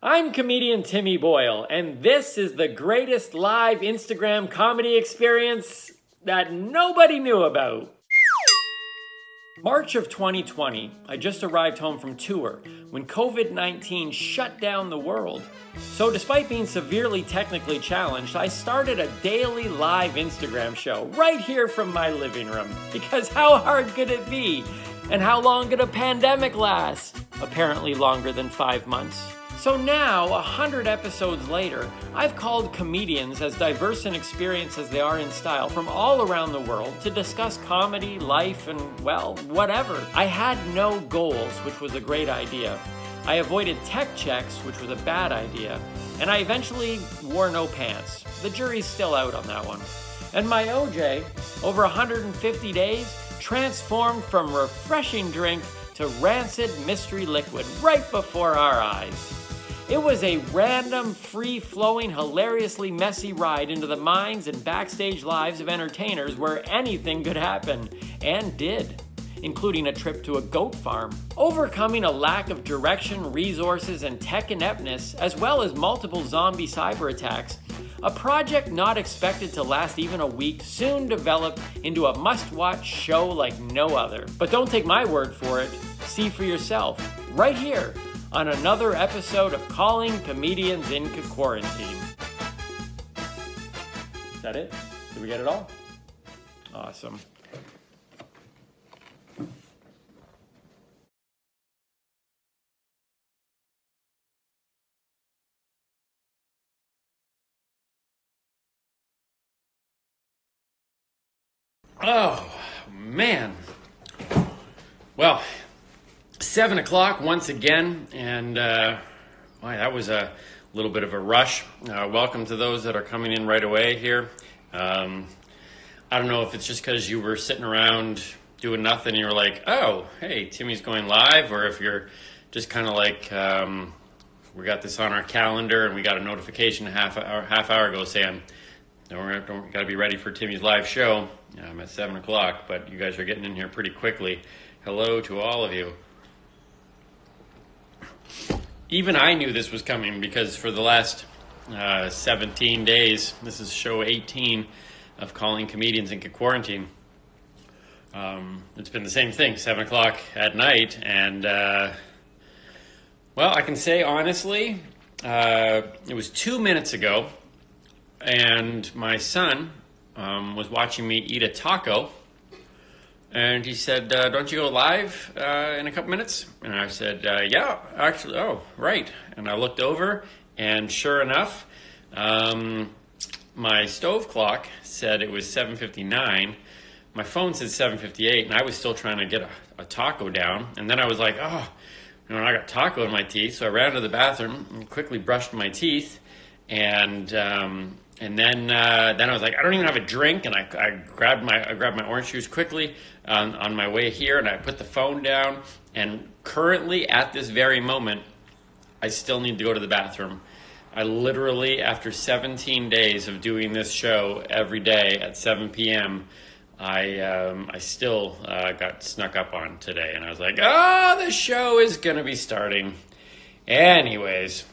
I'm comedian Timmy Boyle, and this is the greatest live Instagram comedy experience that nobody knew about. March of 2020, I just arrived home from tour when COVID 19 shut down the world. So, despite being severely technically challenged, I started a daily live Instagram show right here from my living room. Because how hard could it be? And how long could a pandemic last? Apparently, longer than five months. So now, a hundred episodes later, I've called comedians as diverse in experience as they are in style from all around the world to discuss comedy, life, and, well, whatever. I had no goals, which was a great idea. I avoided tech checks, which was a bad idea. And I eventually wore no pants. The jury's still out on that one. And my OJ, over 150 days, transformed from refreshing drink to rancid mystery liquid right before our eyes. It was a random, free flowing, hilariously messy ride into the minds and backstage lives of entertainers where anything could happen, and did, including a trip to a goat farm. Overcoming a lack of direction, resources, and tech ineptness, as well as multiple zombie cyber attacks, a project not expected to last even a week soon developed into a must watch show like no other. But don't take my word for it, see for yourself, right here on another episode of Calling Comedians into Quarantine. Is that it? Did we get it all? Awesome. Oh, man. Well, seven o'clock once again, and uh, boy, that was a little bit of a rush. Uh, welcome to those that are coming in right away here. Um, I don't know if it's just because you were sitting around doing nothing and you're like, oh, hey, Timmy's going live, or if you're just kind of like, um, we got this on our calendar and we got a notification a half hour, half hour ago saying, no, we're got to be ready for Timmy's live show um, at 7 o'clock, but you guys are getting in here pretty quickly. Hello to all of you even I knew this was coming because for the last uh, 17 days, this is show 18 of calling comedians into quarantine. Um, it's been the same thing, 7 o'clock at night. And, uh, well, I can say honestly, uh, it was two minutes ago, and my son um, was watching me eat a taco and he said, uh, "Don't you go live uh, in a couple minutes?" And I said, uh, "Yeah, actually. Oh, right." And I looked over, and sure enough, um, my stove clock said it was 7:59. My phone said 7:58, and I was still trying to get a, a, taco down. And then I was like, "Oh, you know, I got taco in my teeth." So I ran to the bathroom and quickly brushed my teeth, and um, and then uh, then I was like, I don't even have a drink, and I, I grabbed my I grabbed my orange juice quickly on, on my way here, and I put the phone down. And currently, at this very moment, I still need to go to the bathroom. I literally, after 17 days of doing this show every day at 7 p.m., I um, I still uh, got snuck up on today, and I was like, "Oh, the show is gonna be starting." Anyways.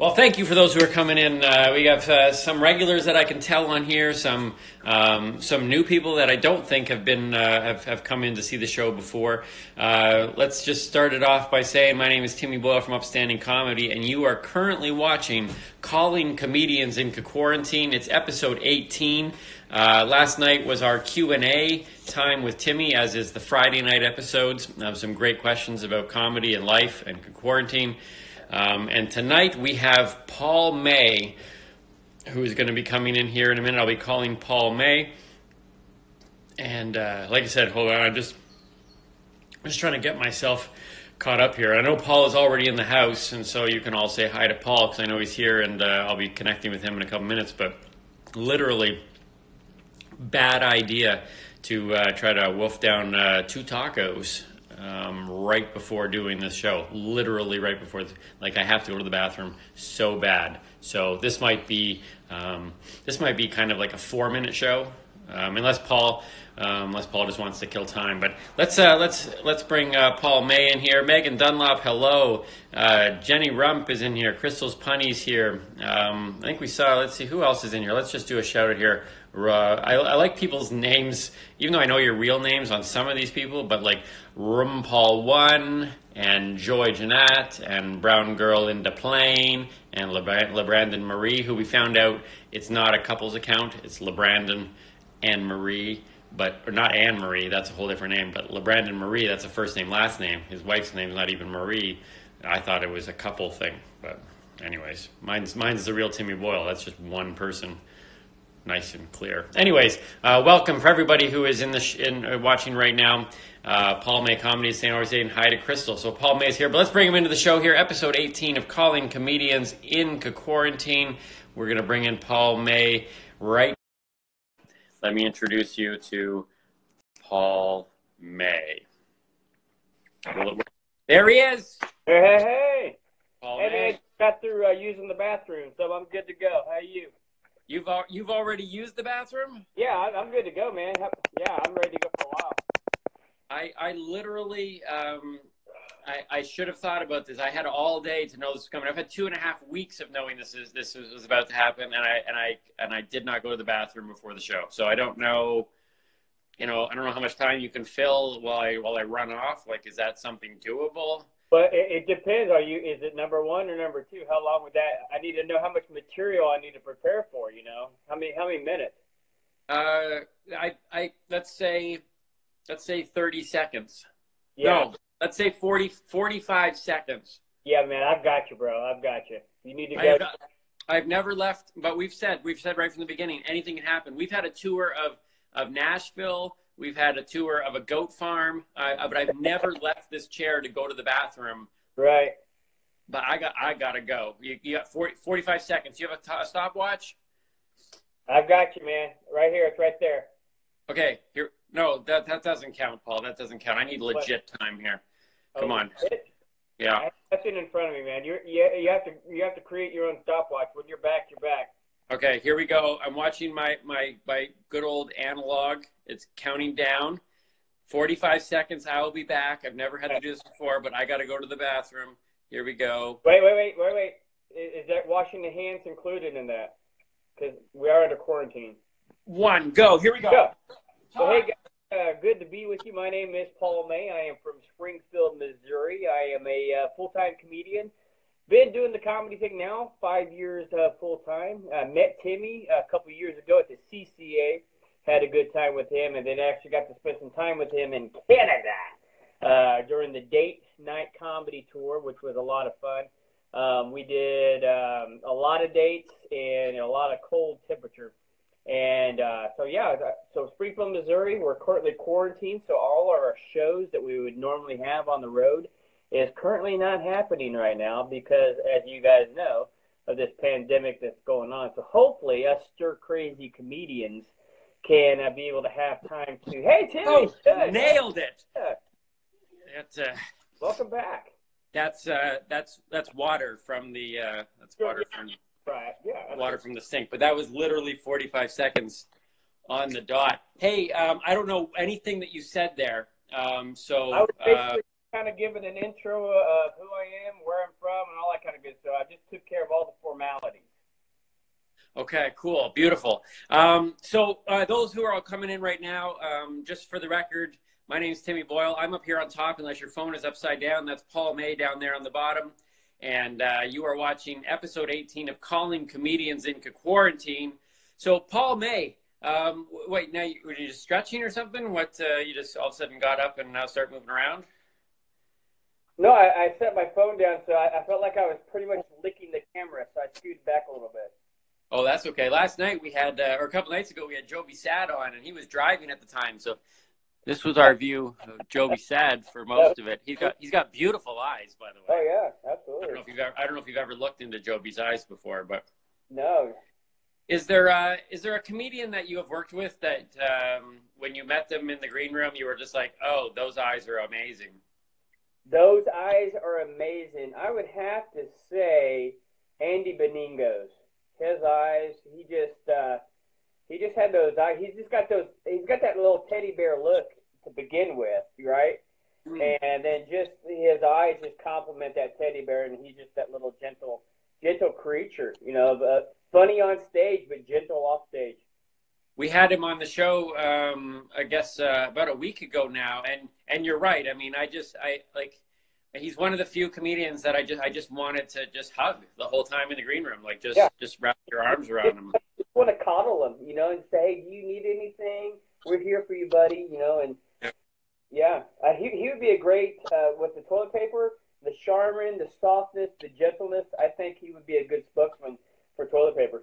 Well, thank you for those who are coming in. Uh, we have uh, some regulars that I can tell on here, some um, some new people that I don't think have been uh, have, have come in to see the show before. Uh, let's just start it off by saying my name is Timmy Boyle from Upstanding Comedy, and you are currently watching Calling Comedians into Quarantine. It's episode 18. Uh, last night was our Q&A time with Timmy, as is the Friday night episodes. I have some great questions about comedy and life and quarantine. Um, and tonight we have Paul May, who is going to be coming in here in a minute. I'll be calling Paul May. And uh, like I said, hold on, I'm just, just trying to get myself caught up here. I know Paul is already in the house, and so you can all say hi to Paul because I know he's here, and uh, I'll be connecting with him in a couple minutes. But literally, bad idea to uh, try to wolf down uh, two tacos um, right before doing this show. Literally right before, like I have to go to the bathroom so bad. So this might be um, this might be kind of like a four minute show um, unless Paul, um, unless Paul just wants to kill time. But let's uh, let's let's bring uh, Paul May in here. Megan Dunlop, hello. Uh, Jenny Rump is in here. Crystal's Punny's here. Um, I think we saw. Let's see who else is in here. Let's just do a shout out here. Uh, I, I, like people's names, even though I know your real names on some of these people, but like Rumpal One and Joy Jeanette and Brown Girl into Plane and LeBrandon Marie, who we found out it's not a couple's account, it's LeBrandon and Marie, but or not Anne Marie, that's a whole different name, but LeBrandon Marie, that's a first name, last name. His wife's name is not even Marie. I thought it was a couple thing, but anyways, mine's mine's the real Timmy Boyle. That's just one person nice and clear. Anyways, uh, welcome for everybody who is in the sh- in uh, watching right now. Uh, Paul May Comedy St. Always saying hi to Crystal. So Paul May is here, but let's bring him into the show here. Episode 18 of Calling Comedians in Quarantine. We're going to bring in Paul May right. Let me introduce you to Paul May. There he is. Hey, hey, hey. Paul hey, May. man, got through uh, using the bathroom, so I'm good to go. How you? You've al- you've already used the bathroom? Yeah, I- I'm good to go, man. Yeah, I'm ready to go for a while. I I literally um, I, I should have thought about this. I had all day to know this was coming. I've had two and a half weeks of knowing this is this was about to happen, and I and I and I did not go to the bathroom before the show, so I don't know. You know, I don't know how much time you can fill while I while I run off. Like, is that something doable? But it, it depends. Are you? Is it number one or number two? How long would that? I need to know how much material I need to prepare for. You know, how many how many minutes? Uh, I I let's say let's say thirty seconds. Yeah, No, let's say 40, 45 seconds. yeah, man. I've got you, bro. I've got you. You need to go. have, I've never left, but we've said we've said right from the beginning anything can happen. We've had a tour of of Nashville. We've had a tour of a goat farm, uh, but I've never left this chair to go to the bathroom. Right. But I got I gotta go. You, you got 40, 45 seconds. You have a, t- a stopwatch? I've got you, man. Right here. It's right there. Okay, here. No, that that doesn't count, Paul. That doesn't count. I need legit time here. Come Oh, on. it- Yeah. I have in front of me, man. You're you, you have to you have to create your own stopwatch. When you're back, you're back. Okay, here we go. I'm watching my my my good old analog. It's counting down. 45 seconds. I will be back. I've never had to do this before, but I got to go to the bathroom. Here we go. Wait, wait, wait, wait, wait. Is, is that washing the hands included in that? Because we are under quarantine. One, go. Here we go. Go. So, hey, guys, uh, good to be with you. My name is Paul May. I am from Springfield, Missouri. I am a uh, full time comedian. Been doing the comedy thing now five years uh, full time. Uh, met Timmy a couple years ago at the CCA. Had a good time with him, and then actually got to spend some time with him in Canada uh, during the date night comedy tour, which was a lot of fun. Um, we did um, a lot of dates and a lot of cold temperature. And uh, so, yeah, so Springfield, Missouri, we're currently quarantined. So all of our shows that we would normally have on the road is currently not happening right now because, as you guys know, of this pandemic that's going on. So hopefully, us stir crazy comedians can uh, be able to have time to. Hey, Timmy, Oh, nailed it. Yeah. That's uh, Welcome back. that's uh, that's that's water from the uh, that's water from Right. Yeah. water from the sink. But that was literally 45 seconds on the dot. Hey, um, I don't know anything that you said there. Um, so I was uh, basically kind of giving an intro of who I am, where I'm from, and all that kind of good stuff. I just took care of all the formalities. Okay, cool, beautiful. Um, so uh, those who are all coming in right now, um, just for the record, my name is Timmy Boyle. I'm up here on top, unless your phone is upside down. That's Paul May down there on the bottom, and uh, you are watching episode 18 of Calling Comedians into Quarantine. So Paul May, um, wait, now you, were you just stretching or something? What uh, you just all of a sudden got up and now start moving around? No, I, I set my phone down, so I, I felt like I was pretty much licking the camera, so I scooted back a little bit. Oh, that's okay. Last night we had, uh, or a couple nights ago, we had Joby Sad on, and he was driving at the time. So this was our view of Joby Sad for most of it. He's got he's got beautiful eyes, by the way. Oh yeah, I absolutely. don't know if you've ever, I don't know if you've ever looked into Joby's eyes before, but No, is there uh, is there a comedian that you have worked with that um, when you met them in the green room, you were just like, oh, those eyes are amazing. Those eyes are amazing. I would have to say Andy Beningos. His eyes, he just uh, he just had those eyes. He's just got those. He's got that little teddy bear look to begin with, right? Mm. And then just his eyes just complement that teddy bear, and he's just that little gentle, gentle creature. You know, uh, funny on stage but gentle off stage. We had him on the show, um, I guess, uh, about a week ago now, and and you're right. I mean, I just I like he's one of the few comedians that I just I just wanted to just hug the whole time in the green room, like just yeah. just wrap your arms around him. Just want to coddle him, you know, and say, do you need anything? We're here for you, buddy." You know, and yeah, yeah. Uh, he he would be a great uh, with the toilet paper, the charmin, the softness, the gentleness. I think he would be a good spokesman for toilet paper.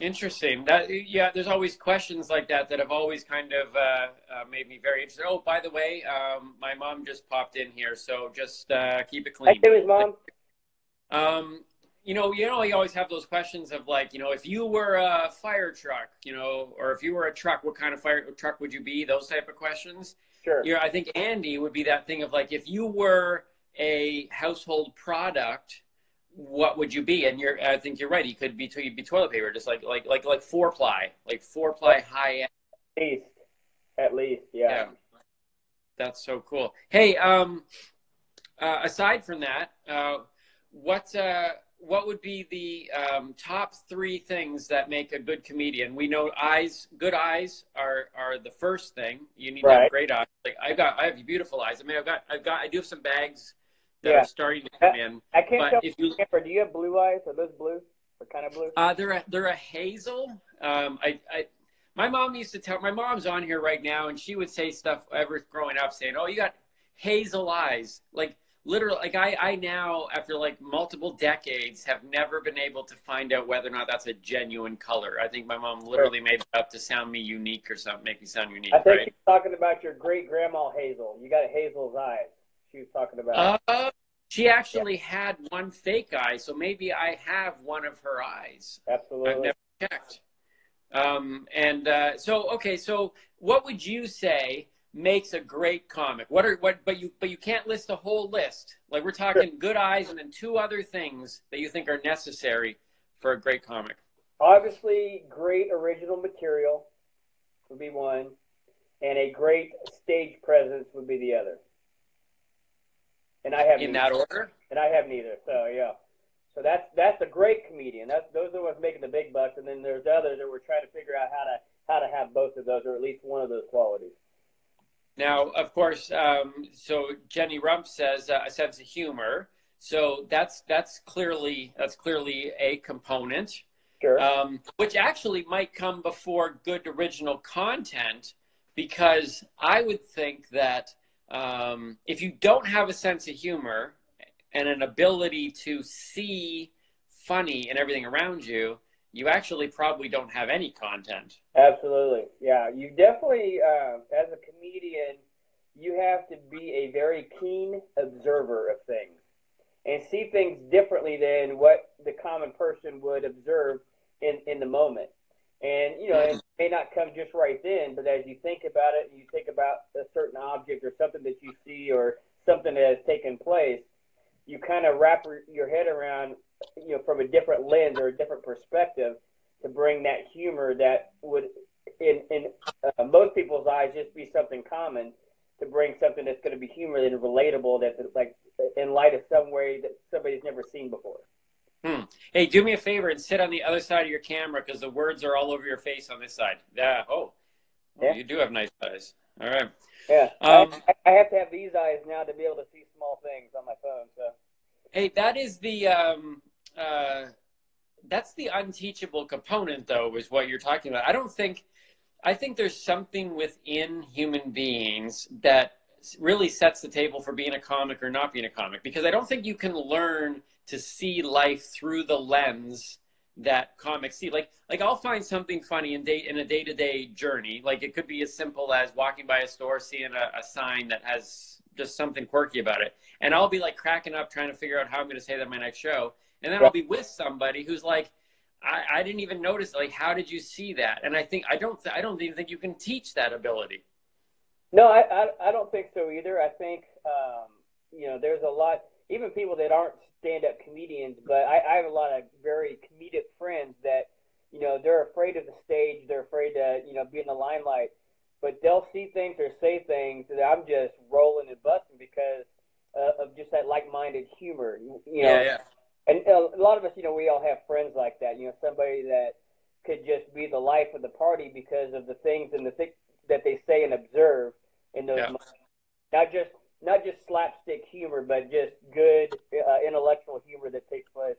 Interesting. That yeah, there's always questions like that that have always kind of uh, uh, made me very interested. Oh, by the way, um, my mom just popped in here, so just uh, keep it clean. Hi, his mom. Um, you know, you know, you always have those questions of like, you know, if you were a fire truck, you know, or if you were a truck, what kind of fire truck would you be? Those type of questions. Sure. You know, I think Andy would be that thing of like, if you were a household product what would you be? And you're, I think you're right. You could be, you'd be toilet paper, just like, like, like, like four ply, like four ply high end. At least, at least, yeah. yeah. That's so cool. Hey, um, uh, aside from that, uh, what, uh, what would be the um, top three things that make a good comedian? We know eyes, good eyes are are the first thing. You need right. to have great eyes. Like I've got, I have beautiful eyes. I mean, I've got, I've got, I do have some bags that yeah. are starting to come in. I can't tell if you do you have blue eyes? Are those blue? What kind of blue? Uh, they're a, they're a hazel. Um, I, I my mom used to tell my mom's on here right now, and she would say stuff ever growing up, saying, "Oh, you got hazel eyes." Like literally, like I I now after like multiple decades have never been able to find out whether or not that's a genuine color. I think my mom literally made it up to sound me unique or something, make me sound unique. I think right? you're talking about your great grandma Hazel. You got Hazel's eyes she was talking about. Uh, she actually yeah. had one fake eye, so maybe I have one of her eyes. Absolutely. I've never checked. Um, and uh, so, okay, so what would you say makes a great comic? What are what? But you but you can't list a whole list. Like we're talking sure. good eyes, and then two other things that you think are necessary for a great comic. Obviously, great original material would be one, and a great stage presence would be the other. And I have in neither. that order. And I have neither. So yeah. So that's that's a great comedian. That's those are the ones making the big bucks, and then there's others that we're trying to figure out how to how to have both of those, or at least one of those qualities. Now, of course, um, so Jenny Rump says uh, a sense of humor. So that's that's clearly that's clearly a component, sure. um, which actually might come before good original content, because I would think that um, if you don't have a sense of humor and an ability to see funny in everything around you, you actually probably don't have any content. Absolutely. Yeah. You definitely, uh, as a comedian, you have to be a very keen observer of things and see things differently than what the common person would observe in, in the moment. And, you know, it may not come just right then, but as you think about it, and you think about a certain object or something that you see or something that has taken place, you kind of wrap your head around, you know, from a different lens or a different perspective to bring that humor that would, in, in uh, most people's eyes, just be something common to bring something that's going to be humor and relatable that's like in light of some way that somebody's never seen before. Hmm. Hey, do me a favor and sit on the other side of your camera because the words are all over your face on this side. Yeah. Oh, yeah. you do have nice eyes. All right. Yeah. Um, I, I, have to have these eyes now to be able to see small things on my phone. So. Hey, that is the um, uh, that's the unteachable component, though, is what you're talking about. I don't think. I think there's something within human beings that really sets the table for being a comic or not being a comic because I don't think you can learn to see life through the lens that comics see. Like like I'll find something funny in day in a day to day journey. Like it could be as simple as walking by a store, seeing a, a, sign that has just something quirky about it, and I'll be like cracking up trying to figure out how I'm going to say that in my next show, and then I'll be with somebody who's like. I, I didn't even notice. Like, how did you see that? And I think I don't. I don't even think you can teach that ability. No, I, I, I don't think so either. I think um, you know there's a lot even people that aren't stand-up comedians, but I, I have a lot of very comedic friends that, you know, they're afraid of the stage, they're afraid to, you know, be in the limelight. But they'll see things or say things that I'm just rolling and busting because uh, of just that like-minded humor. You know, Yeah, yeah. and uh, a lot of us, you know, we all have friends like that. You know, somebody that could just be the life of the party because of the things and the things that they say and observe in those Yeah. moments. Not just not just slapstick humor, but just good uh, intellectual humor that takes place.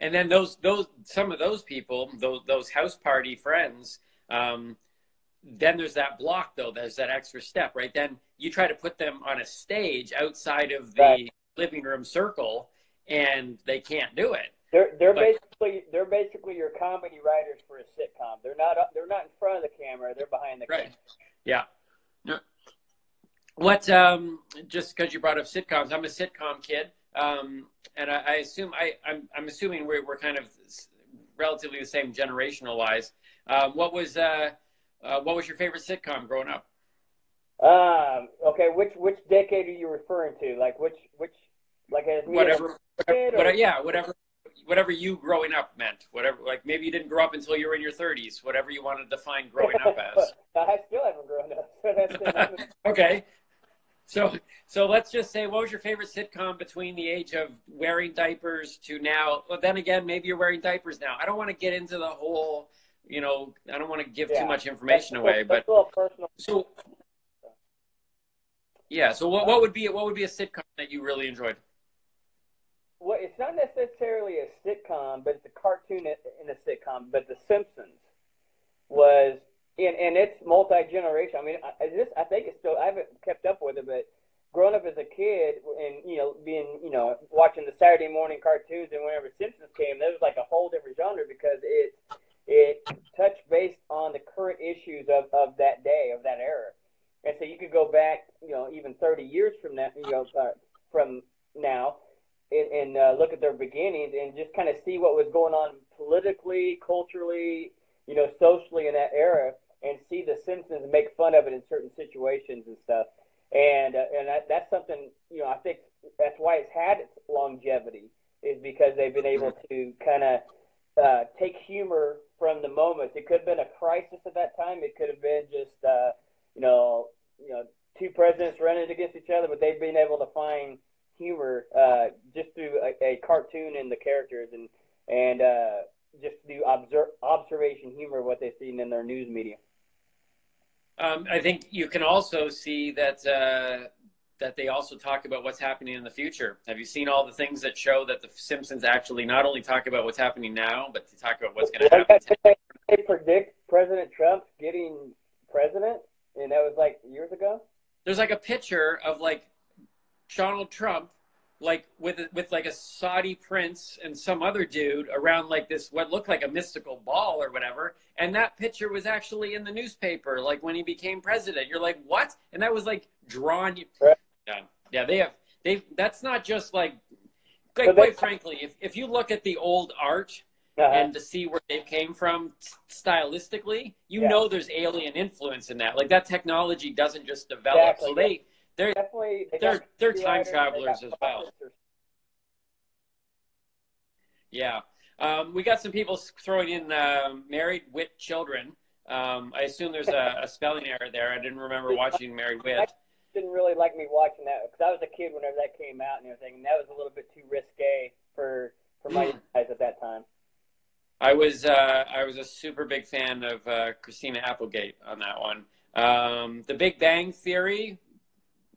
And then those those some of those people, those those house party friends, um, then there's that block though. There's that extra step, right? Then you try to put them on a stage outside of the Right. living room circle, and they can't do it. They're they're But- basically they're basically your comedy writers for a sitcom. They're not they're not in front of the camera. They're behind the Right. camera. Yeah. What? Um, just because you brought up sitcoms, I'm a sitcom kid, um, and I, I assume I, I'm, I'm assuming we're, we're kind of relatively the same generational wise. Um, what was uh, uh, what was your favorite sitcom growing up? Um. Okay. Which which decade are you referring to? Like which which like as Whatever, a kid or- whatever, yeah, whatever, whatever you growing up meant. Whatever, like maybe you didn't grow up until you were in your 30s. Whatever you wanted to define growing up as. I still haven't grown up. So that's okay. So so let's just say what was your favorite sitcom between the age of wearing diapers to now? Well, then again, maybe you're wearing diapers now. I don't want to get into the whole, you know, I don't want to give Yeah. too much information away, but that's personal. so yeah. So what what would be what would be a sitcom that you really enjoyed? Well, it's not necessarily a sitcom, but it's a cartoon in a sitcom. But The Simpsons was, and, and it's multi generation. I mean, I, this I think it's still. I haven't kept up with it, but growing up as a kid and you know being you know watching the Saturday morning cartoons and whenever Simpsons came, there was like a whole different genre because it it touched based on the current issues of, of that day of that era, and so you could go back you know even 30 years from that you know uh, from now and, and uh, look at their beginnings and just kind of see what was going on politically, culturally, you know, socially in that era, and see the Simpsons make fun of it in certain situations and stuff. And uh, and that, that's something you know I think that's why it's had its longevity is because they've been able to kind of uh, take humor from the moments. It could have been a crisis at that time. It could have been just uh, you know you know two presidents running against each other, but they've been able to find humor uh, just through a, a cartoon and the characters and and uh, just through observe, observation humor of what they've seen in their news media. Um, I think you can also see that uh, that they also talk about what's happening in the future. Have you seen all the things that show that the Simpsons actually not only talk about what's happening now, but to talk about what's going to happen? They, they predict President Trump getting president, and that was like years ago. There's like a picture of like Donald Trump, like with with like a Saudi prince and some other dude around like this what looked like a mystical ball or whatever, and that picture was actually in the newspaper, like when he became president. You're like, what? And that was like drawn. Right. Yeah, yeah. They have they. That's not just like. Like, quite frankly, if, if you look at the old art Uh-huh. and to see where they came from stylistically, you Yeah. know there's alien influence in that. Like that technology doesn't just develop. Exactly. So they they're Definitely, they they're- they're time travelers as well. yeah. Um, we got some people throwing in uh, married with children. Um, I assume there's a, a spelling error there. I didn't remember watching Married with. Didn't really like me watching that because I was a kid whenever that came out and everything, and that was a little bit too risque for for my eyes at that time. I was uh, I was a super big fan of uh, Christina Applegate on that one. Um, the Big Bang Theory.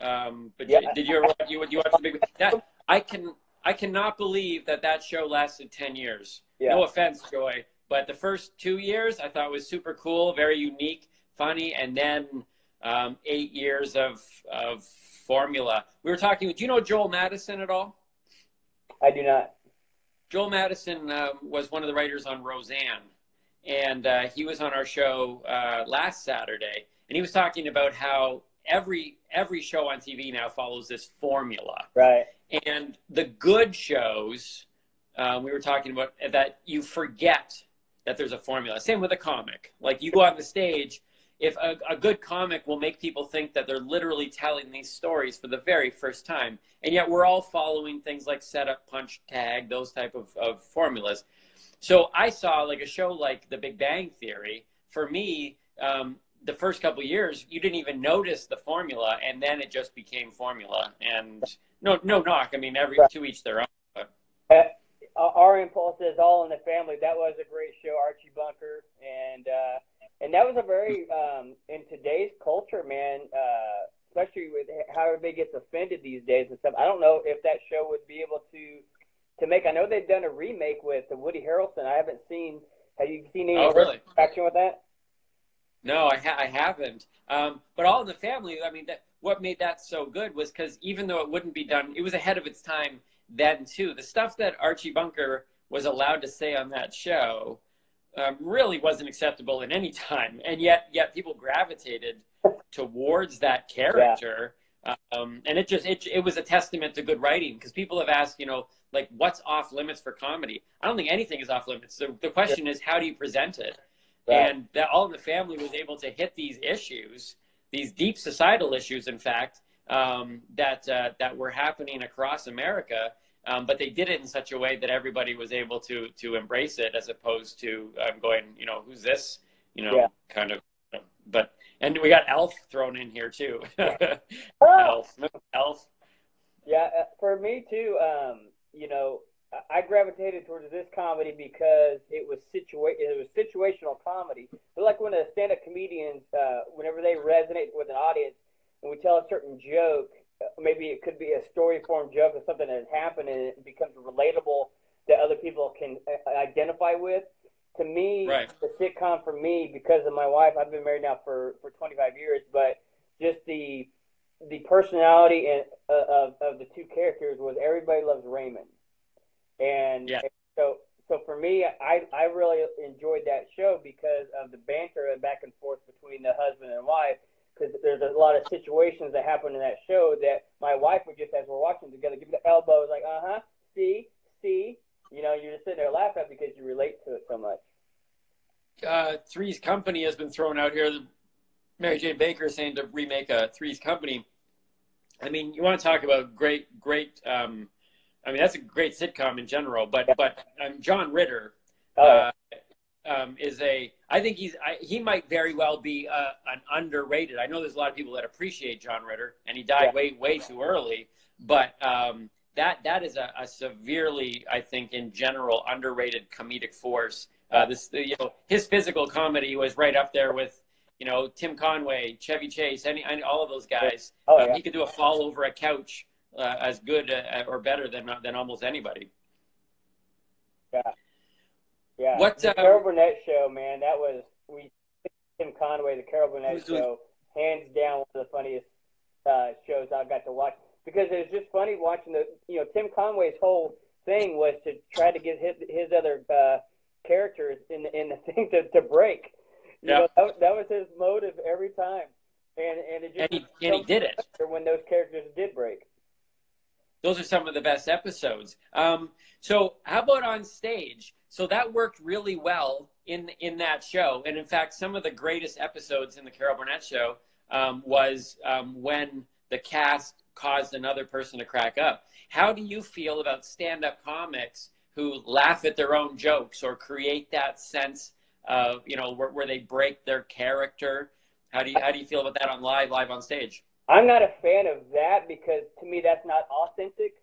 Um, but Yeah. did you ever you you watch the Big that I can I cannot believe that that show lasted ten years. Yeah. No offense, Joy, but the first two years I thought was super cool, very unique, funny, and then um, eight years of of formula. We were talking. Do you know Joel Madison at all? I do not. Joel Madison um, was one of the writers on Roseanne, and uh, he was on our show uh, last Saturday, and he was talking about how every every show on TV now follows this formula, Right. and the good shows um, we were talking about that you forget that there's a formula. Same with a comic. Like you go on the stage, if a, a good comic will make people think that they're literally telling these stories for the very first time, and yet we're all following things like setup, punch, tag, those type of, of formulas. So I saw like a show like The Big Bang Theory. For me, um, the first couple years, you didn't even notice the formula, and then it just became formula. And no, no knock. I mean, every to each their own. But. Uh, our impulse is all in the family. That was a great show, Archie Bunker, and uh, and that was a very um, in today's culture, man. Uh, especially with how everybody gets offended these days and stuff. I don't know if that show would be able to to make. I know they've done a remake with the Woody Harrelson. I haven't seen. Have you seen any oh, really? action with that? No, I, ha- I haven't. Um, but All in the Family. I mean, that, what made that so good was because even though it wouldn't be done, it was ahead of its time then too. The stuff that Archie Bunker was allowed to say on that show um, really wasn't acceptable in any time, and yet yet people gravitated towards that character. Yeah. Um, and it just it, it was a testament to good writing because people have asked, you know, like what's off limits for comedy? I don't think anything is off limits. So the question is, how do you present it? And that All in the Family was able to hit these issues, these deep societal issues, in fact, um, that uh, that were happening across America. Um, but they did it in such a way that everybody was able to to embrace it, as opposed to um, going, you know, who's this, you know, yeah. kind of. But and we got Elf thrown in here too. Elf, Elf. Yeah, uh, for me too. Um, you know, I gravitated towards this comedy because it was situa- it was situational comedy. But like when the stand-up comedians, uh, whenever they resonate with an audience, and we tell a certain joke, uh, maybe it could be a story form joke or something that has happened, and it becomes relatable that other people can uh, identify with. To me, right. the sitcom for me, because of my wife, I've been married now for for 25 years, but just the the personality and uh, of of the two characters was everybody loves Raymond and, yeah. so so for me, I, I really enjoyed that show because of the banter and back and forth between the husband and wife. Because there's a lot of situations that happen in that show that my wife would just, as we're watching together, give me the elbows, like, uh huh, see, see. You know, you're just sitting there laughing because you relate to it so much. Uh, Three's Company has been thrown out here. Mary Jane Baker is saying to remake a Three's Company. I mean, you want to talk about great, great um, I mean, that's a great sitcom in general, but but um, John Ritter oh. uh, um, is a. I think he's I, he might very well be uh, an underrated. I know there's a lot of people that appreciate John Ritter, and he died yeah. way way too early. But um, that that is a, a, severely, I think, in general, underrated comedic force. Uh, this you know his physical comedy was right up there with you know Tim Conway, Chevy Chase, any, any all of those guys. Oh, um, yeah. he could do a fall over a couch uh, as good uh, or better than than almost anybody. Yeah, yeah. What the uh, Carol Burnett show, man? That was we Tim Conway, the Carol Burnett show, hands down one of the funniest uh, shows I got to watch because it was just funny watching the you know Tim Conway's whole thing was to try to get his his other uh, characters in the, in the thing to, to break. You yeah. know, that, that was his motive every time, and and it just and he, and he did it when those characters did break those are some of the best episodes. Um, so how about on stage? So that worked really well in in that show, and in fact, some of the greatest episodes in the Carol Burnett show um, was um, when the cast caused another person to crack up. How do you feel about stand-up comics who laugh at their own jokes or create that sense of you know where, where they break their character? How do you how do you feel about that on live live on stage? I'm not a fan of that because to me that's not authentic.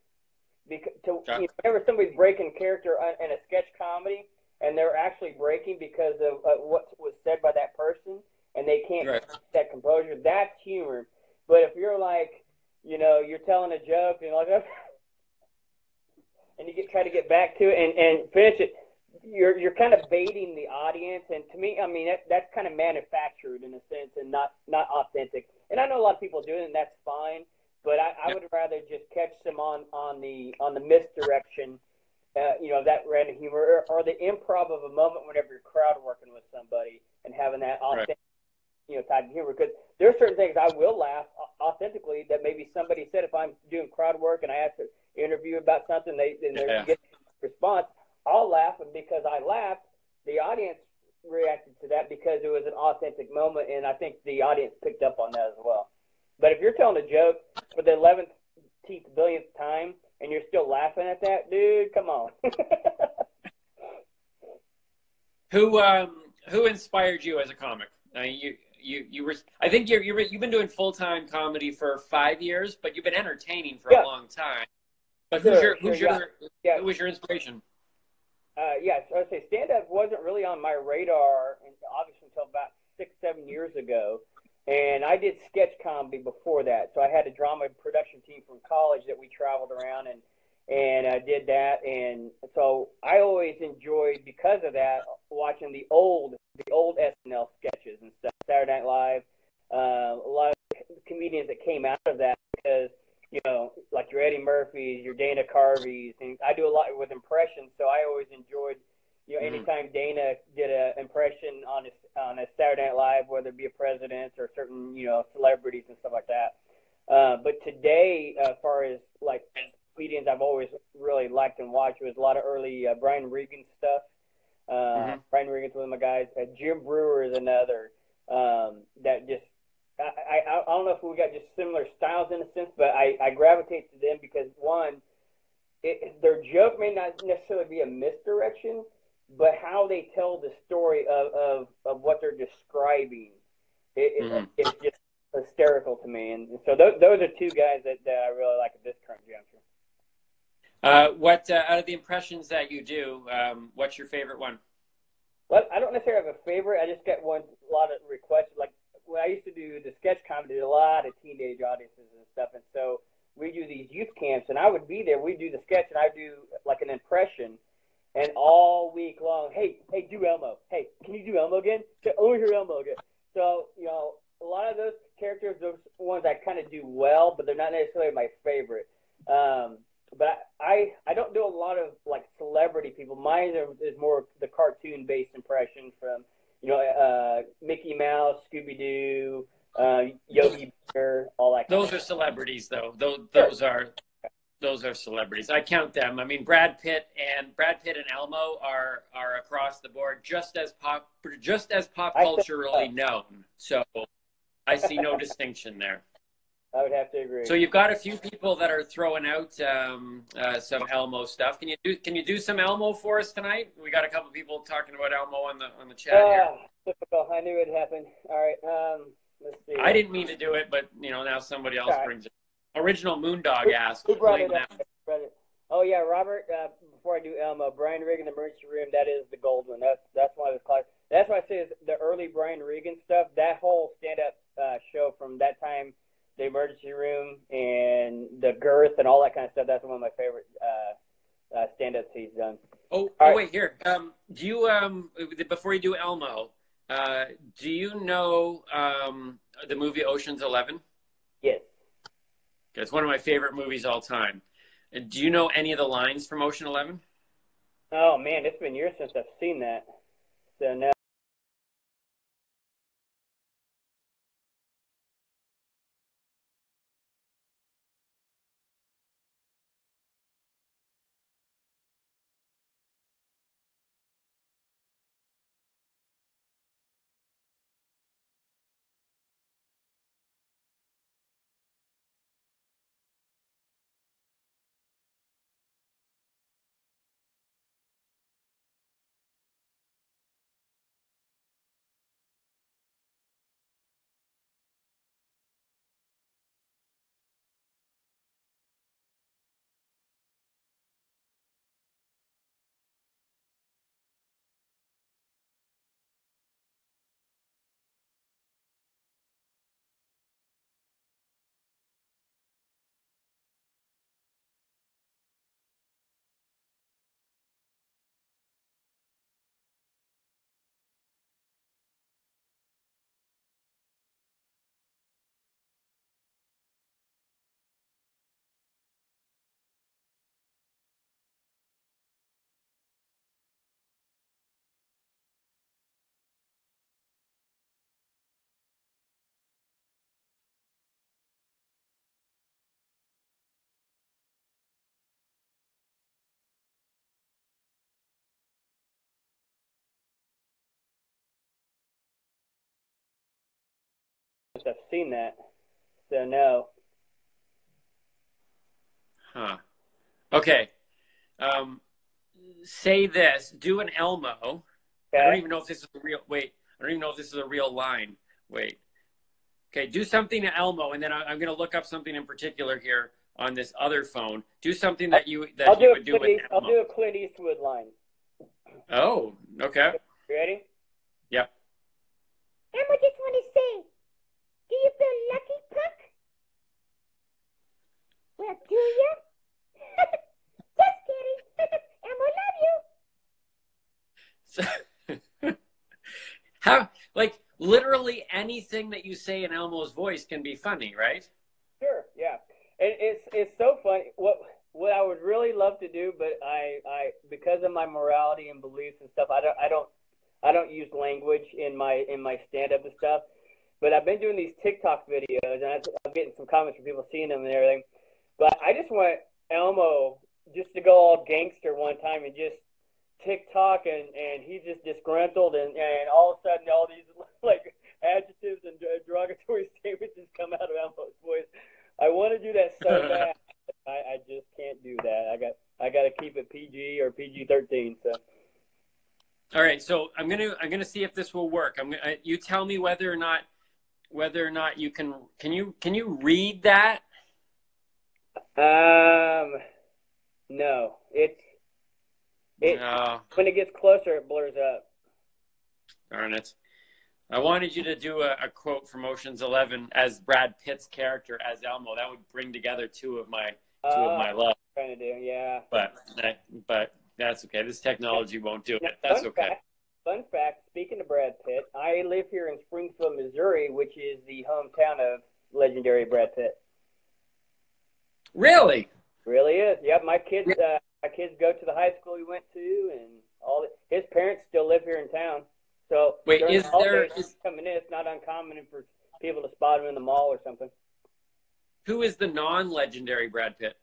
Because to you know, whenever somebody's breaking character in a sketch comedy and they're actually breaking because of uh, what was said by that person and they can't right. that composure, that's humor. But if you're like, you know, you're telling a joke and like, and you get try to get back to it and, and finish it, you're you're kind of baiting the audience. And to me, I mean, that, that's kind of manufactured in a sense and not not authentic and I know a lot of people do it, and that's fine. But I, I would rather just catch them on on the on the misdirection, uh, you know, that random humor or, or, the improv of a moment whenever you're crowd working with somebody and having that authentic, right. you know, type of humor. Because there are certain things I will laugh authentically that maybe somebody said if I'm doing crowd work and I have to interview about something, they then they yeah. get response. I'll laugh, and because I laughed, the audience reacted to that because it was an authentic moment, and I think the audience picked up on that as well. But if you're telling a joke for the eleventh, billionth time, and you're still laughing at that, dude, come on. who um, who inspired you as a comic? I mean, you you you were. I think you're, you're you've been doing full time comedy for five years, but you've been entertaining for Yeah. a long time. But Sure, who's your sure, who's your Yeah. who was your inspiration? Uh, yes, I would say stand up wasn't really on my radar, obviously until about six, seven years ago. And I did sketch comedy before that, so I had a drama production team from college that we traveled around and and I did that. And so I always enjoyed because of that watching the old the old SNL sketches and stuff, Saturday Night Live. Uh, a lot of comedians that came out of that because you know, like your Eddie Murphys, your Dana Carveys, and I do a lot with impressions, so I always enjoyed, you know, Mhm. anytime Dana did a impression on a on a Saturday Night Live, whether it be a president or certain, you know, celebrities and stuff like that. Uh, but today, uh, far as like comedians, I've always really liked and watched was a lot of early uh, Brian Regan stuff. Uh, Mhm. Brian Regan's one of my guys. Uh, Jim Breuer is another um, that just I, I I don't know if we got just similar styles in a sense, but I, I gravitate to them because one, it, their joke may not necessarily be a misdirection, but how they tell the story of, of, of what they're describing, it, Mhm. it, it's just hysterical to me. And so those, those are two guys that, that I really like at this current juncture. Uh, what uh, out of the impressions that you do, um, what's your favorite one? Well, I don't necessarily have a favorite. I just get one a lot of requests. Like when I used to do the sketch comedy, a lot of teenage audiences and stuff, and so we do these youth camps, and I would be there. We do the sketch, and I do like an impression, and all week long, hey, hey, do Elmo. Hey, can you do Elmo again? Say, Oh, hear Elmo again. So you know, a lot of those characters, those ones I kind of do well, but they're not necessarily my favorite. Um, but I I don't do a lot of like celebrity people. Mine is more the cartoon based impression from you know uh, Mickey Mouse, Scooby Doo, uh, Yogi Bear, all that. kind Those are celebrities, though. Those, Sure. are those are celebrities. I count them. I mean, Brad Pitt and Brad Pitt and Elmo are are across the board just as pop just as pop culturally known. So I see no distinction there. I would have to agree. So you've got a few people that are throwing out um, uh, some Elmo stuff. Can you do Can you do some Elmo for us tonight? We got a couple people talking about Elmo on the on the chat here. Ah, typical. I knew it'd happen. All right. Um, let's see. I didn't mean to do it, but you know now somebody else Sorry. brings it. Original Moondog asked. Who brought it up? Oh yeah, Robert. Uh, before I do Elmo, Brian Regan, the emergency room. That is the gold one. That's that's one of his classics. That's why I say is the early Brian Regan stuff. That whole stand-up uh, show from that time, the emergency room and the girth and all that kind of stuff. That's one of my favorite uh, uh, stand-ups he's done. Oh, oh right. wait, here. Um, do you um before you do Elmo, uh, do you know um the movie Ocean's Eleven? Yes. It's one of my favorite movies all time. And do you know any of the lines from Ocean Eleven? Oh man, it's been years since I've seen that. So no. I've seen that. So no. Huh. Okay. Um, say this. Do an Elmo. I don't even know if this is a real. Wait. I don't even know if this is a real line. Wait. Okay, do something to Elmo, and then I, am going to look up something in particular here on this other phone. Do something that you that I'll you do would do with Elmo. I'll do a Clint Eastwood line. Oh, okay. You ready? Yep. Elmo just want to say, do you feel lucky, Puck? Well, do you? just kidding. Elmo So, love you. how like literally anything that you say in Elmo's voice can be funny, right? Sure. Yeah. It, it's it's so funny. What what I would really love to do, but I I because of my morality and beliefs and stuff, I don't I don't I don't use language in my in my stand up and stuff. But I've been doing these TikTok videos, and I'm getting some comments from people seeing them and everything. But I just want Elmo just to go all gangster one time and just TikTok, and and he's just disgruntled, and and all of a sudden all these like adjectives and derogatory statements just come out of Elmo's voice. I want to do that so bad. I, I just can't do that. I got I got to keep it PG or PG thirteen. So. All right, so I'm gonna I'm gonna see if this will work. I'm gonna, uh, you tell me whether or not whether or not you can can you can you read that? Um, no, it's it No, when it gets closer, it blurs up. darn it. I wanted you to do a, a quote from Ocean's Eleven as Brad Pitt's character as Elmo. That would bring together two of my two Uh, of my love. Trying to do, yeah. But that, but that's okay. This technology won't do it. That's okay. Fun fact. Speaking of Brad Pitt, I live here in Springfield, Missouri, which is the hometown of legendary Brad Pitt. Really? Really is. Yep, my kids. Uh, my kids go to the high school he went to, and all. The, his parents still live here in town. So Wait, is there- coming in? It's not uncommon for people to spot him in the mall or something. Who is the non-legendary Brad Pitt?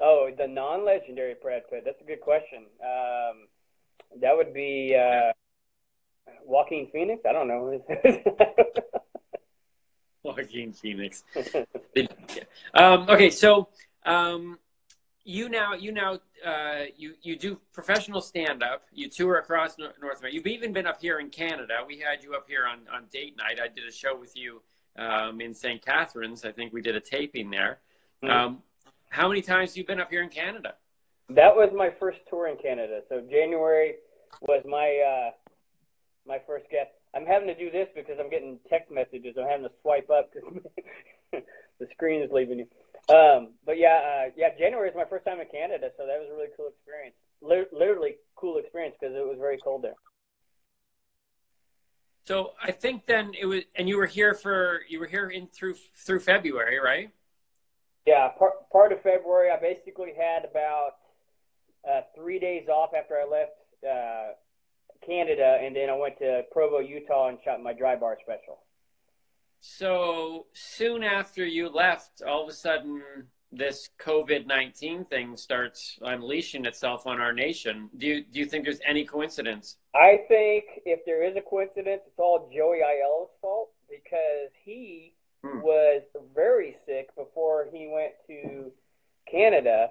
Oh, the non-legendary Brad Pitt. That's a good question. Um, that would be uh, Joaquin Phoenix. I don't know. Joaquin Phoenix. um, okay, so um, you now you now uh, you you do professional stand up. You tour across North America. You've even been up here in Canada. We had you up here on on date night. I did a show with you um, in St. Catharines. I think we did a taping there. Um, how many times have you been up here in Canada? that was my first tour in Canada. So January was my uh, my first guess. I'm having to do this because I'm getting text messages. I'm having to swipe up because the screen is leaving you. Um, but yeah, uh, yeah, January is my first time in Canada, so that was a really cool experience. Lit- literally cool experience because it was very cold there. So I think then it was, and you were here for you were here in through through February, right? Yeah, part part of February, I basically had about uh, three days off after I left uh, Canada, and then I went to Provo, Utah, and shot my dry bar special. So soon after you left, all of a sudden this COVID nineteen thing starts unleashing itself on our nation. Do you do you think there's any coincidence? I think if there is a coincidence, it's all Joey Aiello's fault because he Hmm. was very sick before he went to Canada.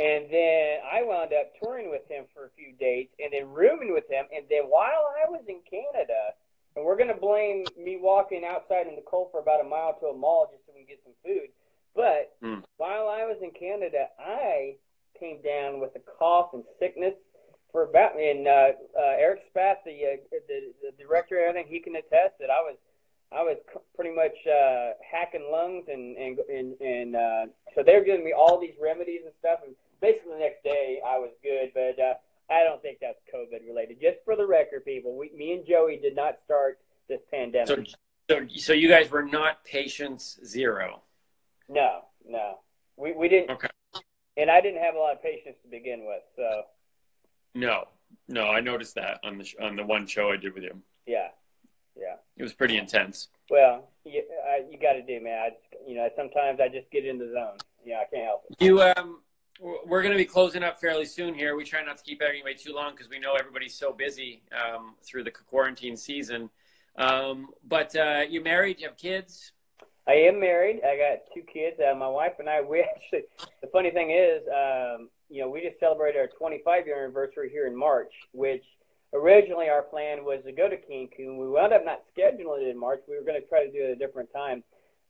And then I wound up touring with him for a few dates and then rooming with him. And then while I was in Canada, and we're going to blame me walking outside in the cold for about a mile to a mall just so we can get some food. But Hmm. while I was in Canada, I came down with a cough and sickness for about, and uh, uh, Eric Spath, the, uh, the the director, I think he can attest that I was I was pretty much uh, hacking lungs, and and and, and uh, so they were giving me all these remedies and stuff. And basically, the next day I was good, but uh, I don't think that's COVID related. Just for the record, people, we, me and Joey did not start this pandemic. So so so you guys were not patients zero. no, no, we we didn't. Okay. And I didn't have a lot of patience to begin with, so No, no, I noticed that on the sh- on the one show I did with you. yeah, yeah. It was pretty intense. Well, you, you got to do, man. I you know, sometimes I just get in the zone. Yeah, I can't help it. You um, we're going to be closing up fairly soon here. We try not to keep anybody too long because we know everybody's so busy um, through the quarantine season. Um, but uh, you married? You have kids? I am married. I got two kids. Uh, my wife and I, we actually, the funny thing is, um, you know, we just celebrated our 25 year anniversary here in March, which originally our plan was to go to Cancun. We wound up not scheduling it in March. We were going to try to do it at a different time.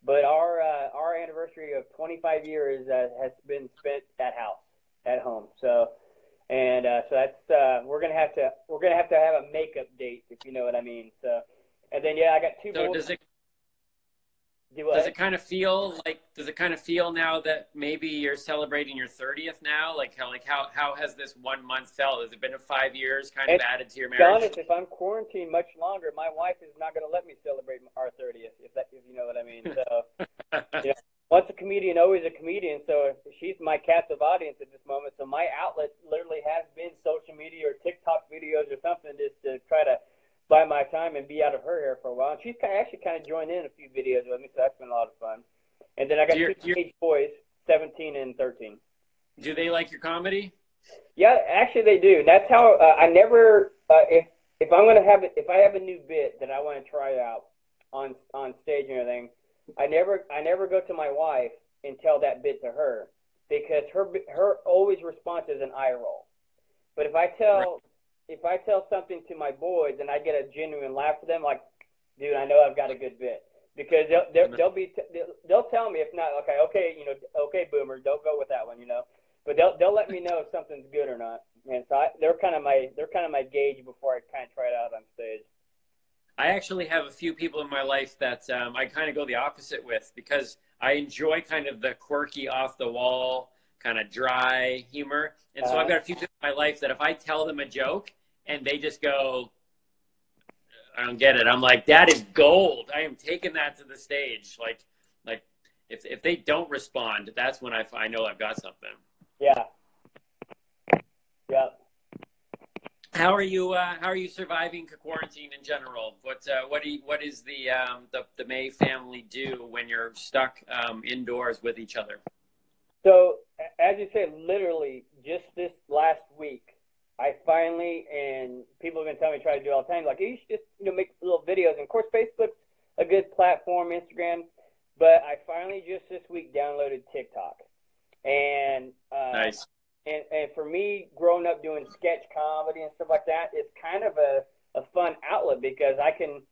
But our uh, our anniversary of 25 years uh, has been spent at house, at home. So, and uh, so that's uh, we're gonna have to we're gonna have to have a makeup date if you know what I mean. So, and then yeah, I got two. So boys. does it Do does it kind of feel like does it kind of feel now that maybe you're celebrating your 30th now? Like how like how how has this one month felt? Has it been a five years kind of added to your marriage? honest, if I'm quarantined much longer, my wife is not going to let me celebrate our 30th, if that, if you know what I mean. So, once a comedian, always a comedian. So she's my captive audience at this moment. So my outlet literally has been social media or TikTok videos or something just to try to buy my time and be out of her hair for a while. And she's kind of, actually kind of joined in a few videos with me, so that's been a lot of fun. And then I got Do your- two your- teenage boys, 17 and 13. Do they like your comedy? Yeah, actually they do. That's how uh, I never uh, if if I'm gonna have it if I have a new bit that I want to try out on on stage and everything, I never I never go to my wife and tell that bit to her because her her always response is an eye roll. But if I tell if I tell something to my boys and I get a genuine laugh for them, like, dude, I know I've got a good bit because they'll they'll, they'll be they'll, they'll tell me if not okay okay you know okay boomer don't go with that one you know but they'll they'll let me know if something's good or not. And so I, they're kind of my they're kind of my gauge before I kind of try it out on stage. I actually have a few people in my life that um, I kind of go the opposite with because I enjoy kind of the quirky, off the wall, kind of dry humor. And so Uh-huh. I've got a few people in my life that if I tell them a joke and they just go, I don't get it, I'm like, that is gold. I am taking that to the stage. Like, like if, if they don't respond, that's when I, I know I've got something. Yeah. Yeah. How are you? Uh, how are you surviving quarantine in general? What uh, what do you, what is the, um, the the May family do when you're stuck um, indoors with each other? So as you say, literally just this last week, I finally and people have been telling me try to do all the time. Like you should just you know make little videos. And of course, Facebook's a good platform, Instagram. But I finally just this week downloaded TikTok, and uh, Nice. and and for me, growing up doing sketch comedy and stuff like that, it's kind of a, a fun outlet because I can,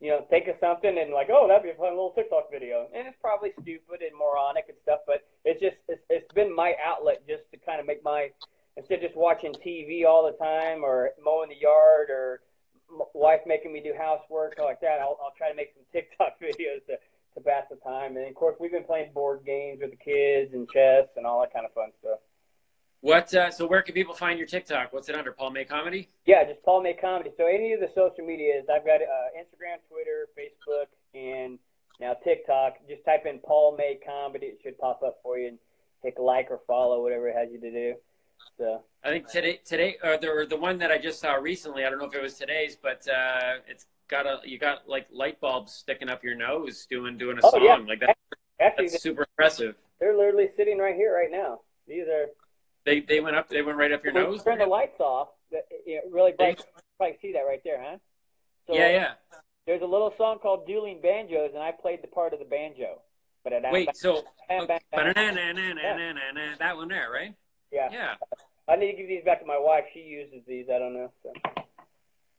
you know, think of something and like, oh, that'd be a fun little TikTok video, and it's probably stupid and moronic and stuff, but it's just it's, it's been my outlet just to kind of make my instead of just watching TV all the time or mowing the yard or wife making me do housework or like that. I'll I'll try to make some TikTok videos to to pass the time, and of course we've been playing board games with the kids and chess and all that kind of fun stuff. What? Uh, so where can people find your TikTok? What's it under? Paul May Comedy. Yeah, just Paul May Comedy. So any of the social medias, I've got uh, Instagram, Twitter, Facebook, and now TikTok. Just type in Paul May Comedy. It should pop up for you and hit like or follow, whatever it has you to do. So I think today today or the the one that I just saw recently. I don't know if it was today's, but uh, it's got a you got like light bulbs sticking up your nose doing doing a Oh, song yeah. like that. actually, That's super impressive. they're literally sitting right here right now. These are They they went up. They went right up your when nose. you turn the lights off. That, you know, really bright. You probably see that right there, huh? So Yeah, yeah. There's a little song called "Dueling Banjos," and I played the part of the banjo. But Wait, so that one there, right? Yeah. Yeah. I need to give these back to my wife. She uses these. I don't know. So.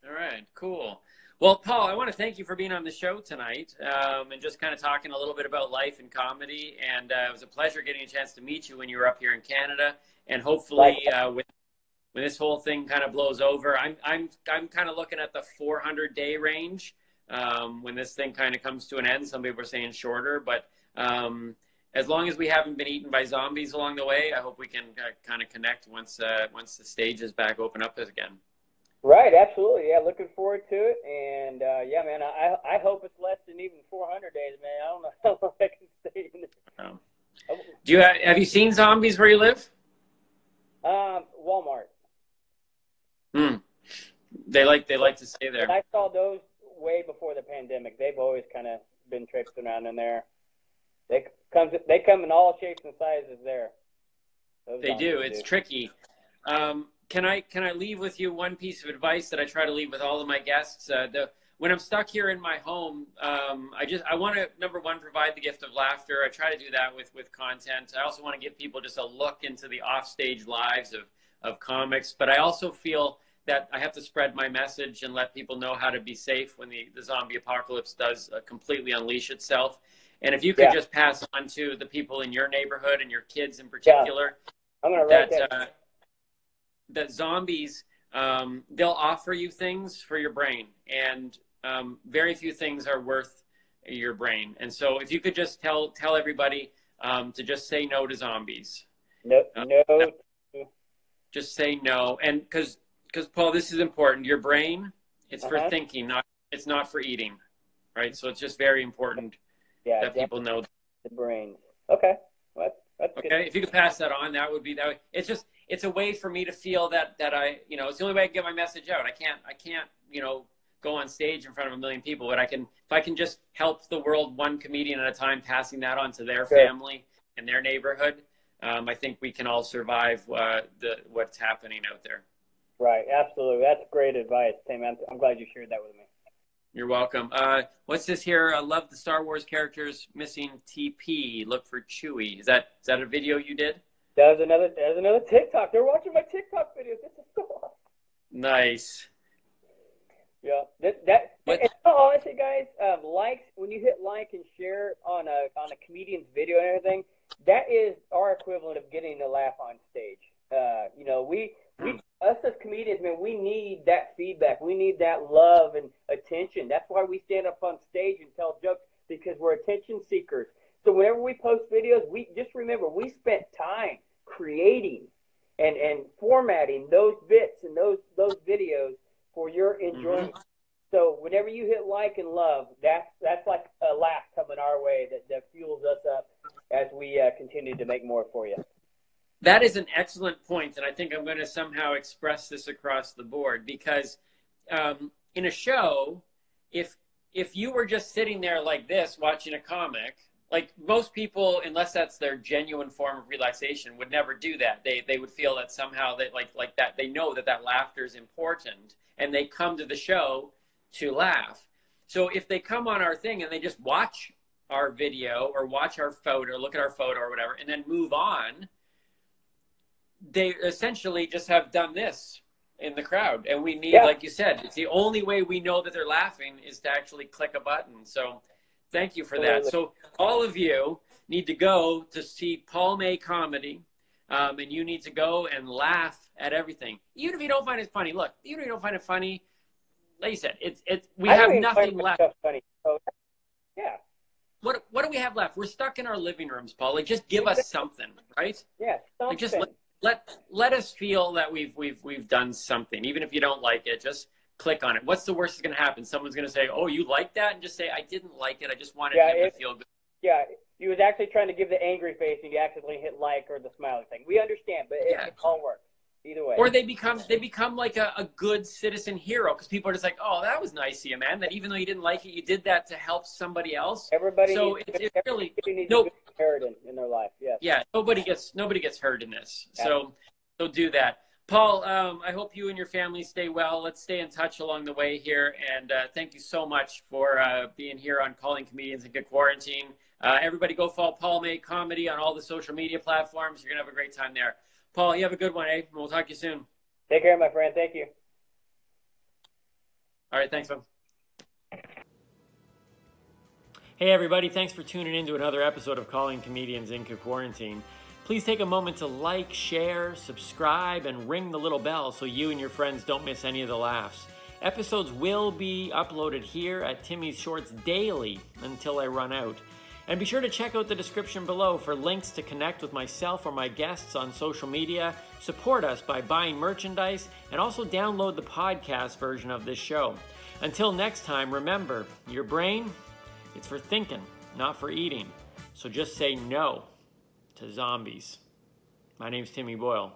All right, cool. Well, Paul, I want to thank you for being on the show tonight um, and just kind of talking a little bit about life and comedy. And uh, it was a pleasure getting a chance to meet you when you were up here in Canada. And hopefully, uh, when when this whole thing kind of blows over, I'm I'm I'm kind of looking at the 400 day range um, when this thing kind of comes to an end. Some people are saying shorter, but um, as long as we haven't been eaten by zombies along the way, I hope we can uh, kind of connect once uh, once the stages back open up again. Right, absolutely. Yeah, looking forward to it. And uh, yeah, man, I I hope it's less than even 400 days, man. I don't know how long I can stay in this. Um, Do you have, have you seen zombies where you live? Um, Walmart. Hmm. They like they like to stay there. And I saw those way before the pandemic. They've always kind of been traipsing around in there. They come they come in all shapes and sizes there. Those They do. It's tricky. Um, can I can I leave with you one piece of advice that I try to leave with all of my guests? Uh, the when I'm stuck here in my home, um, I just I want to number one provide the gift of laughter. I try to do that with with content. I also want to give people just a look into the offstage lives of of comics, but I also feel that I have to spread my message and let people know how to be safe when the, the zombie apocalypse does uh, completely unleash itself. And if you could Yeah. just pass on to the people in your neighborhood and your kids in particular I'm gonna write that that. uh, that zombies um, they'll offer you things for your brain, and um, very few things are worth your brain. And so, if you could just tell tell everybody um, to just say no to zombies, no, uh, no. just say no, and because because Paul, this is important. Your brain, it's for Uh-huh. thinking, not it's not for eating, right? So it's just very important Yeah, that people know the brain. Okay, well, that's, that's good. Okay, if you could pass that on, that would be that. Would, it's just it's a way for me to feel that that I you know it's the only way I can get my message out. I can't I can't you know go on stage in front of a million people, but I can if I can just help the world one comedian at a time, passing that on to their family and their neighborhood. Um, I think we can all survive uh, the what's happening out there. Right, absolutely. That's great advice, Tim. I'm, I'm glad you shared that with me. You're welcome. Uh, what's this here? I love the Star Wars characters missing TP. Look for Chewie. Is that is that a video you did? There's another. There's another TikTok. They're watching my TikTok videos. This is so awesome. Nice. Yeah, that that. What- And honestly, guys, um, likes when you hit like and share on a on a comedian's video and everything, that is our equivalent of getting a laugh on stage. Uh, you know, we we us as comedians, man, we need that feedback. We need that love and attention. That's why we stand up on stage and tell jokes because we're attention seekers. So whenever we post videos, we just remember we spent time creating and and formatting those bits and those those videos for your enjoyment. So whenever you hit like and love, that's that's like a laugh coming our way that, that fuels us up as we uh, continue to make more for you. That is an excellent point, and I think I'm going to somehow express this across the board because um, in a show, if if you were just sitting there like this watching a comic, like most people, unless that's their genuine form of relaxation, would never do that. They they would feel that somehow that like like that they know that that laughter is important, and they come to the show to laugh. So if they come on our thing and they just watch our video or watch our photo or look at our photo or whatever, and then move on they essentially just have done this in the crowd. And we need Yeah. like you said it's the only way we know that they're laughing is to actually click a button. So thank you for that. So all of you need to go to see paul may comedy um, and you need to go and laugh at everything. Even if you don't find it funny look even if you don't find it funny like you said it's it's we I have nothing left. Funny. So, yeah, what what do we have left? We're stuck in our living rooms paul. Like just give us something right? Yeah, something. Like just let, let us feel that we've we've we've done something, even if you don't like it. Just click on it. What's the worst that's going to happen? Someone's going to say, "Oh, you like that," and just say, "I didn't like it. I just wanted Yeah, him it- to feel good." yeah, you was actually trying to give the angry face and you accidentally hit like or the smiley thing. We understand, but it, Yeah. it all works either way. Or they become they become like a, a good citizen hero because people are just like, "Oh, that was nice of you, man. That even though you didn't like it, you did that to help somebody else." everybody so needs, it's, it's really needs no- good in their life. Yes. yeah nobody gets nobody gets hurt in this. So so do that. Paul um, i hope you and your family stay well. Let's stay in touch along the way here. And uh, thank you so much for uh, being here on calling comedians and get quarantine. Uh, everybody go follow paul may comedy on all the social media platforms. You're gonna have a great time there. Paul you have a good one eh? We'll talk to you soon. Take care, my friend. Thank you. all right thanks man Hey, everybody, thanks for tuning in to another episode of Calling Comedians into Quarantine. Please take a moment to like, share, subscribe, and ring the little bell so you and your friends don't miss any of the laughs. Episodes will be uploaded here at Timmy's Shorts daily until I run out. And be sure to check out the description below for links to connect with myself or my guests on social media, support us by buying merchandise, and also download the podcast version of this show. Until next time, remember your brain, it's for thinking, not for eating. So just say no to zombies. My name's Timmy Boyle.